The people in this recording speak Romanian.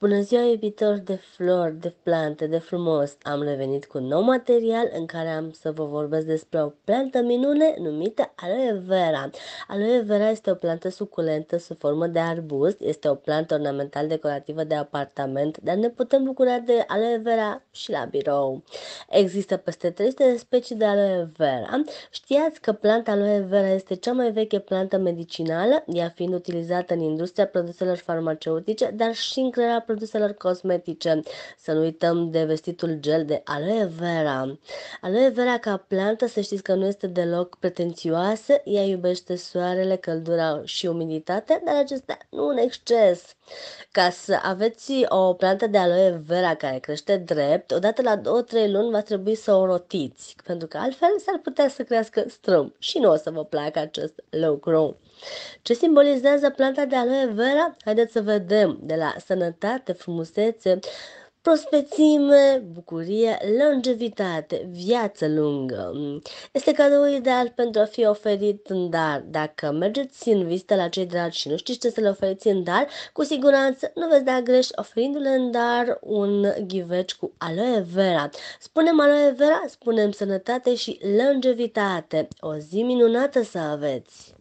Bună ziua, iubitori de flori, de plante, de frumos! Am revenit cu un nou material în care am să vă vorbesc despre o plantă minune numită aloe vera. Aloe vera este o plantă suculentă sub formă de arbust, este o plantă ornamental decorativă de apartament, dar ne putem bucura de aloe vera și la birou. Există peste 300 de specii de aloe vera. Știați că planta aloe vera este cea mai veche plantă medicinală, ea fiind utilizată în industria produselor farmaceutice, dar și în crearea produselor cosmetice. Să nu uităm de vestitul gel de aloe vera. Aloe vera ca plantă, să știți că nu este deloc pretențioasă, ea iubește soarele, căldura și umiditatea, dar acestea nu în exces. Ca să aveți o plantă de aloe vera care crește drept, odată la 2-3 luni va trebui să o rotiți, pentru că altfel s-ar putea să crească strâm și nu o să vă placă acest lucru. Ce simbolizează planta de aloe vera? Haideți să vedem. De la sănătate, frumusețe, prospețime, bucurie, longevitate, viață lungă. Este cadou ideal pentru a fi oferit în dar. Dacă mergeți în vizită la cei dragi și nu știți ce să le oferiți în dar, cu siguranță nu veți da greș oferindu-le în dar un ghiveci cu aloe vera. Spunem aloe vera, spunem sănătate și longevitate. O zi minunată să aveți!